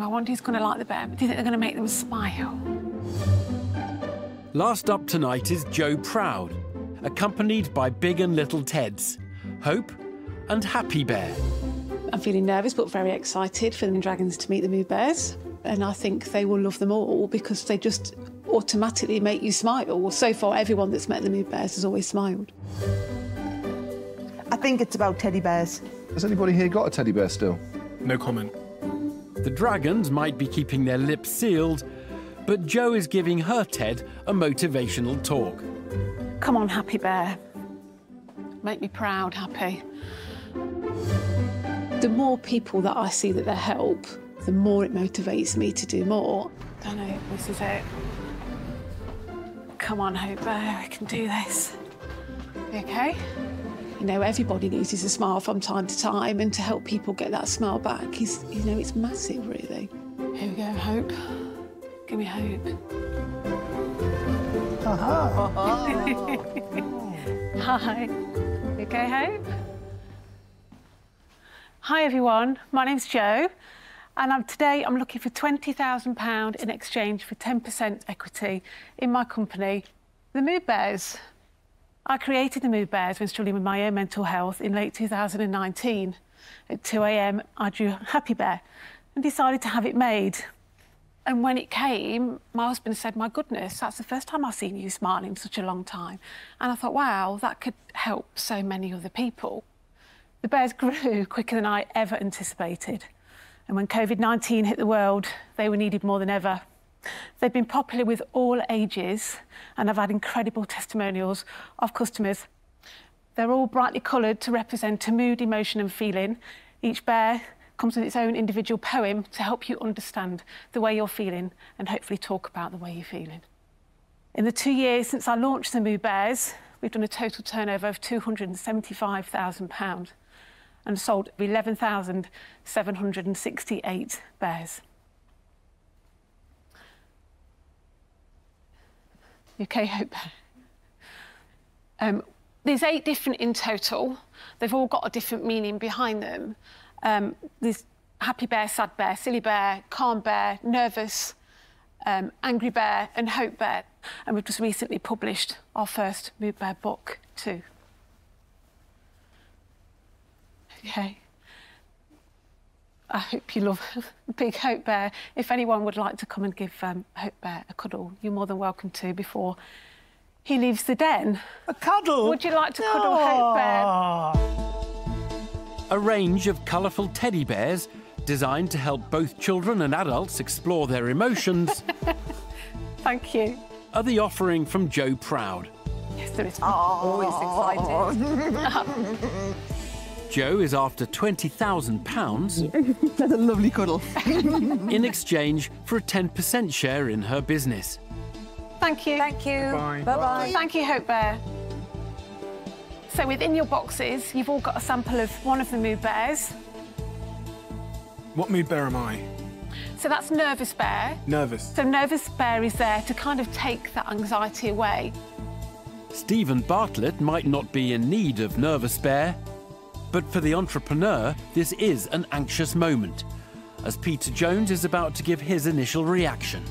them. I wonder who's going to like the bear. Do you think they're going to make them smile? Last up tonight is Jo Proud, accompanied by Big and Little Teds, Hope and Happy Bear. I'm feeling nervous but very excited for the dragons to meet the Mood Bears. And I think they will love them all because they just automatically make you smile. So far, everyone that's met the Mood Bears has always smiled. I think it's about teddy bears. Has anybody here got a teddy bear still? No comment. The dragons might be keeping their lips sealed, but Jo is giving her Ted a motivational talk. Come on, Happy Bear. Make me proud, Happy. The more people that I see that they help, the more it motivates me to do more. I know, this is it. Come on, Hope Bear, we can do this. You okay? You know, everybody loses a smile from time to time, and to help people get that smile back is, you know, it's massive, really. Here we go, Hope. Give me hope. Hi. You okay, Hope? Hi, everyone. My name's Jo, and I'm, today I'm looking for £20,000 in exchange for 10% equity in my company, the Mood Bears. I created the Mood Bears when struggling with my own mental health in late 2019. At 2 a.m., I drew Happy Bear and decided to have it made. And when it came, my husband said, My goodness, that's the first time I've seen you smiling in such a long time. And I thought, wow, that could help so many other people. The bears grew quicker than I ever anticipated. And when COVID 19 hit the world, they were needed more than ever. They've been popular with all ages, and I've had incredible testimonials of customers. They're all brightly coloured to represent a mood, emotion, and feeling. Each bear comes with its own individual poem to help you understand the way you're feeling and hopefully talk about the way you're feeling. In the two years since I launched the Mood Bears, we've done a total turnover of £275,000 and sold 11,768 bears. UK Hope Bear. Um, there's eight different in total. They've all got a different meaning behind them. Um, there's happy bear, sad bear, silly bear, calm bear, nervous, um, angry bear, and hope bear. And we've just recently published our first Mood Bear book too. Okay. I hope you love Big Hope Bear. If anyone would like to come and give um, Hope Bear a cuddle, you're more than welcome to before he leaves the den. A cuddle? Would you like to cuddle Hope Bear? A range of colourful teddy bears designed to help both children and adults explore their emotions Thank you. are the offering from Jo Proud. Yes, there is. Always excited. Jo is after £20,000 That's a lovely cuddle. in exchange for a 10% share in her business. Thank you. Thank you. Bye. Bye-bye. Thank you, Hope Bear. So within your boxes, you've all got a sample of one of the mood Bears. What mood bear am I? So that's Nervous Bear. Nervous. So Nervous Bear is there to kind of take that anxiety away. Steven Bartlett might not be in need of Nervous Bear, but for the entrepreneur, this is an anxious moment, as Peter Jones is about to give his initial reaction.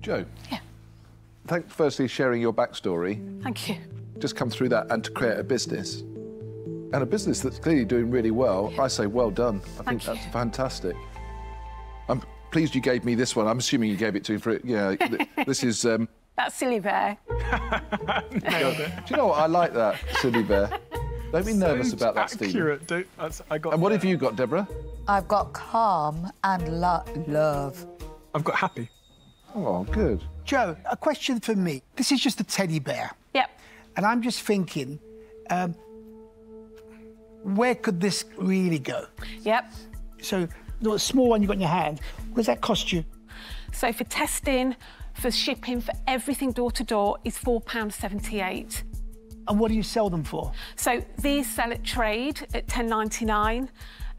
Jo. Yeah. Thank firstly sharing your backstory. Thank you. Just come through that and to create a business. And a business that's clearly doing really well. I say well done. I Thank think that's you. fantastic. I'm pleased you gave me this one. I'm assuming you gave it to me for it. Yeah, this is um, That's Silly Bear. do you know what? I like that, silly bear. Don't be nervous about that, Steven. accurate. Don't, I got And what there. have you got, Deborah? I've got calm and lo- love. I've got happy. Oh, good. Jo, a question for me. This is just a teddy bear, Yep. and I'm just thinking, um, where could this really go? Yep. So, the small one you've got in your hand, what does that cost you? So for testing, for shipping, for everything door to door is £4.78. And what do you sell them for? So these sell at trade at $10.99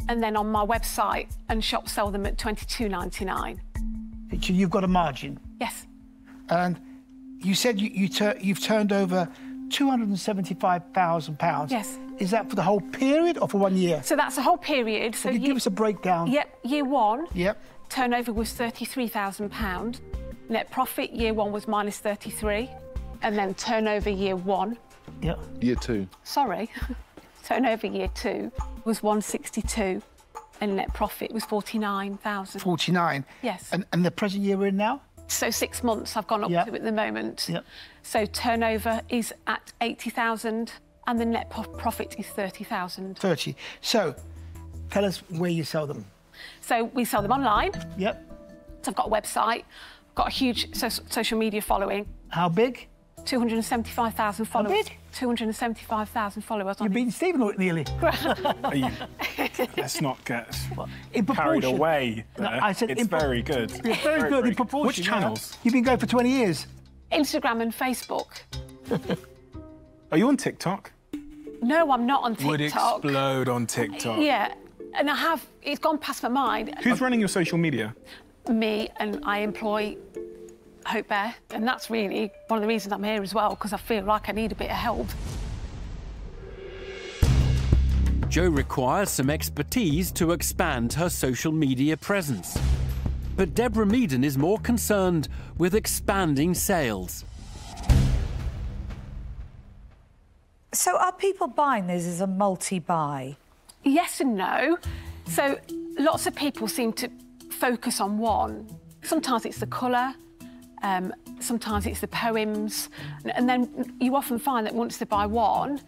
and then on my website and shop sell them at $22.99. So you've got a margin. Yes. And you said you, you tur- you've turned over £275,000. Yes. Is that for the whole period or for one year? So that's the whole period. So Could you ye- give us a breakdown? Yep, year one, Yep. turnover was £33,000. Net profit year one was minus 33. And then turnover year one, Yeah. Year two. sorry, turnover year two was 162 and net profit was 49,000. 49. Yes. And, and the present year we're in now? So six months I've gone up Yep. to at the moment. Yep. So turnover is at 80,000 and the net profit is 30,000. 30. So tell us where you sell them. So we sell them online. Yep. So I've got a website, got a huge so- social media following, How big? 275,000 followers. big? 275,000 followers You've been Steven nearly. You- let's not get In carried away. No. I said it's in very good. It's very, good in proportion. Which yeah. channels? You've been going for 20 years. Instagram and Facebook. Are you on TikTok? No, I'm not on TikTok. Would explode on TikTok. Yeah, and I have, it's gone past my mind. Who's running your social media? Me and I employ Hope Bear, and that's really one of the reasons I'm here as well, because I feel like I need a bit of help. Jo requires some expertise to expand her social media presence. But Deborah Meaden is more concerned with expanding sales. So are people buying this as a multi-buy? Yes and no. So lots of people seem to focus on one. Sometimes it's the colour, um, sometimes it's the poems, and then you often find that once they buy one,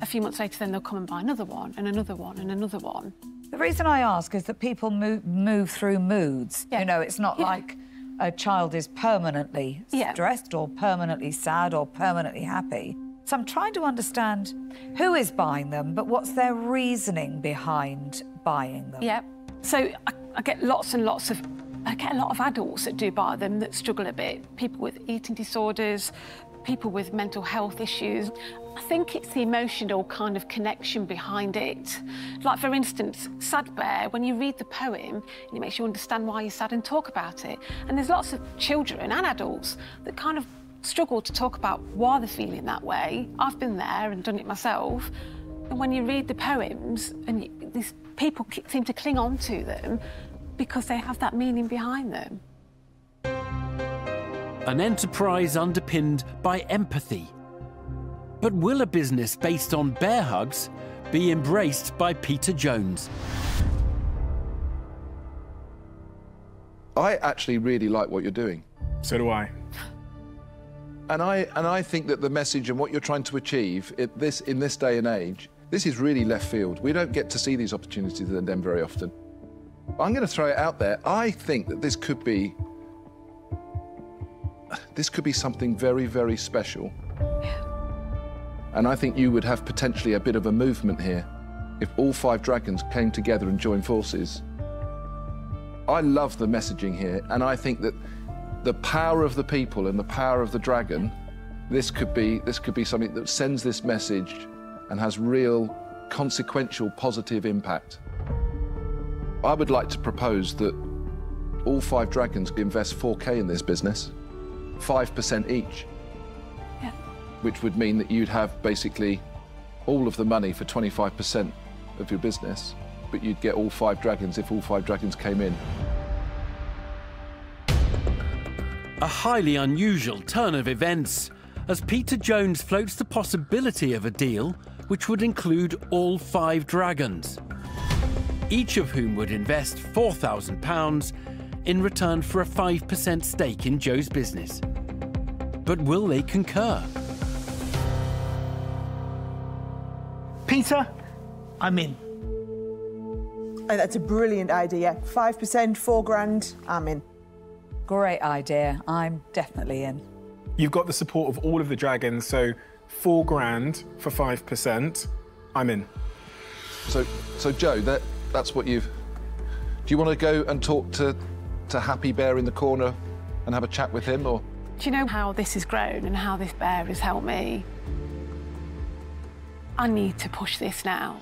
a few months later, then they'll come and buy another one, and another one, and another one. The reason I ask is that people move, move through moods. Yeah. You know, it's not Yeah. like a child is permanently Yeah. stressed or permanently sad or permanently happy. So I'm trying to understand who is buying them, but what's their reasoning behind buying them? Yeah. So I, I get lots and lots of, I get a lot of adults that do buy them that struggle a bit. People with eating disorders, people with mental health issues. I think it's the emotional kind of connection behind it. Like, for instance, Sad Bear, when you read the poem, it makes you understand why you're sad and talk about it. And there's lots of children and adults that kind of struggle to talk about why they're feeling that way. I've been there and done it myself. And when you read the poems, and you, these people seem to cling on to them because they have that meaning behind them. An enterprise underpinned by empathy. But will a business based on bear hugs be embraced by Peter Jones? I actually really like what you're doing. So do I. And I and I think that the message and what you're trying to achieve in this in this day and age, this is really left field. We don't get to see these opportunities in them very often. I'm going to throw it out there. I think that this could be this could be something very very special. And I think you would have potentially a bit of a movement here if all five dragons came together and joined forces. I love the messaging here, and I think that the power of the people and the power of the dragon, this could be this could be something that sends this message and has real consequential positive impact. I would like to propose that all five dragons invest 4k in this business, 5% each, Yeah. which would mean that you'd have basically all of the money for 25% of your business, but you'd get all five dragons if all five dragons came in. A highly unusual turn of events as Peter Jones floats the possibility of a deal which would include all five dragons, each of whom would invest £4,000 in return for a 5% stake in Jo's business. But will they concur? Peter, I'm in. Oh, that's a brilliant idea. 5%, four grand, I'm in. Great idea. I'm definitely in. You've got the support of all of the dragons, so four grand for five percent. I'm in. So, so Jo, that that's what you've. Do you want to go and talk to to Happy Bear in the corner and have a chat with him, or Do you know how this has grown and how this bear has helped me? I need to push this now.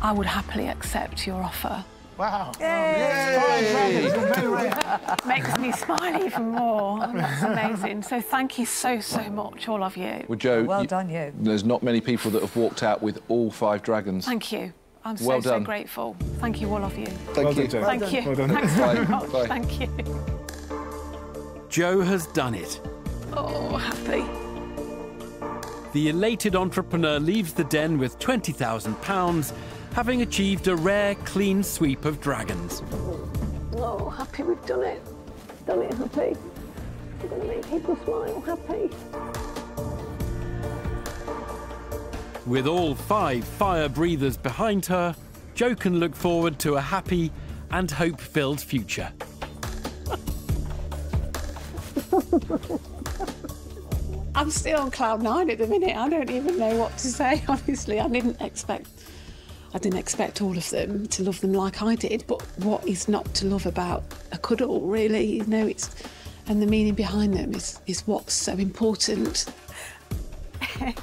I would happily accept your offer. Wow. Makes me smile even more. That's amazing. So thank you so, so much, all of you. Well, Jo, Well you- done, you. There's not many people that have walked out with all five dragons. Thank you. I'm so, Well so grateful. Thank you, all of you. Thank Well you. done, Jo. Thank you. Well done. Thanks very Bye. much. Bye. Thank you. Jo has done it. Oh, happy. The elated entrepreneur leaves the den with £20,000, having achieved a rare clean sweep of dragons. Oh, happy we've done it. Done it, happy. We're going to make people smile, happy. With all five fire breathers behind her, Jo can look forward to a happy and hope filled future. I'm still on cloud nine at the minute. I don't even know what to say, honestly. I didn't expect I didn't expect all of them to love them like I did, but what is not to love about a cuddle, really? You know, it's and the meaning behind them is is what's so important.